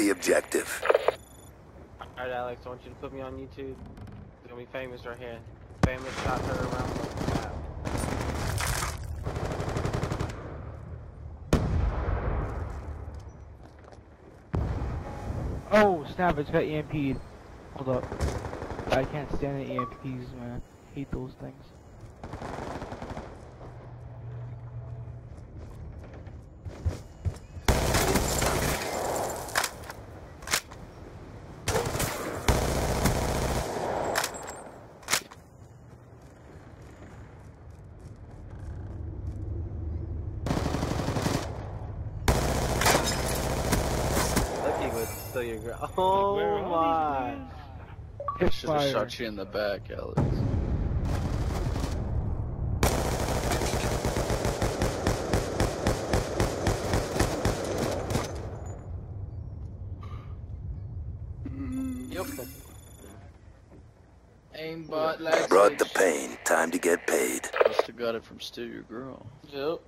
the objective. Alright, Alex, I want you to put me on YouTube. It's gonna be famous right here. Famous shot her around the map. Oh, snap, it's got EMP'd. Hold up. I can't stand the EMPs, man. hate those things. Still your girl. Oh my. Hip Should have shot you in the back, Alex. Yep. Aimbot, like Brought the pain. Time to get paid. Must have got it from Steal Your Girl. Yep.